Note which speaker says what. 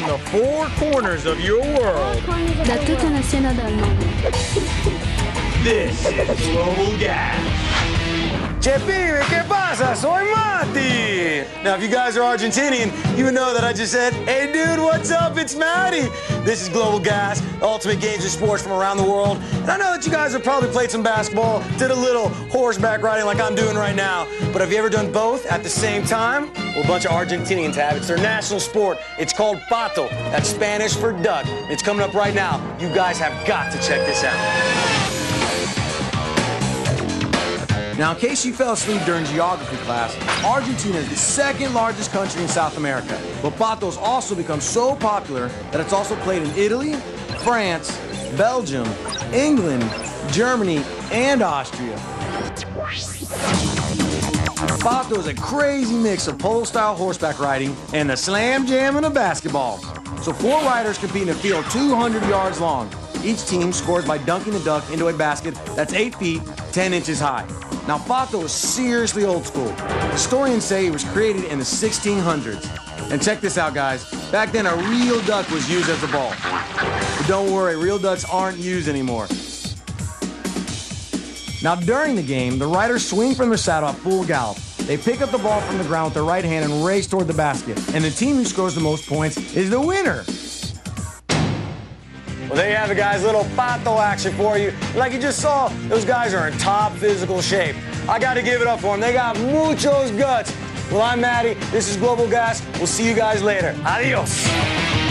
Speaker 1: from the four corners of your world.
Speaker 2: Da tutta nazione del mondo.
Speaker 1: This is Global Gas.
Speaker 3: Che pibe, que pasa? Soy Mati. Now, if you guys are Argentinian, you know that I just said, hey dude, what's up? It's Matty. This is Global Gas, ultimate games and sports from around the world. And I know that you guys have probably played some basketball, did a little horseback riding like I'm doing right now. But have you ever done both at the same time? Well, a bunch of Argentinians have. It's their national sport. It's called pato. That's Spanish for duck. It's coming up right now. You guys have got to check this out. Now, in case you fell asleep during geography class, Argentina is the second largest country in South America. But Pato's also become so popular that it's also played in Italy, France, Belgium, England, Germany, and Austria. Pato is a crazy mix of polo-style horseback riding and the slam jamming of a basketball. So four riders compete in a field 200 yards long. Each team scores by dunking the duck into a basket that's 8 feet, 10 inches high. Now, Pato is seriously old school. Historians say it was created in the 1600s. And check this out, guys. Back then, a real duck was used as a ball. But don't worry, real ducks aren't used anymore. Now, during the game, the riders swing from their saddle at full gallop. They pick up the ball from the ground with their right hand and race toward the basket. And the team who scores the most points is the winner. Well, there you have it, guys. Little pato action for you. Like you just saw, those guys are in top physical shape. I got to give it up for them. They got muchos guts. Well, I'm Maddie. This is Global Gas. We'll see you guys later. Adios.